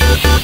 you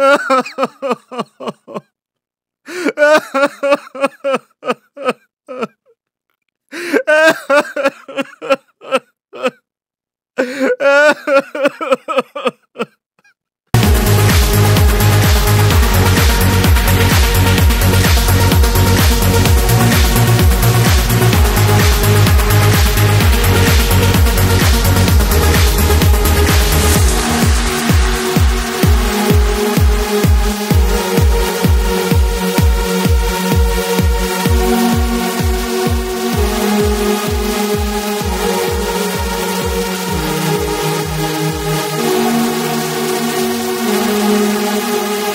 No, no, no!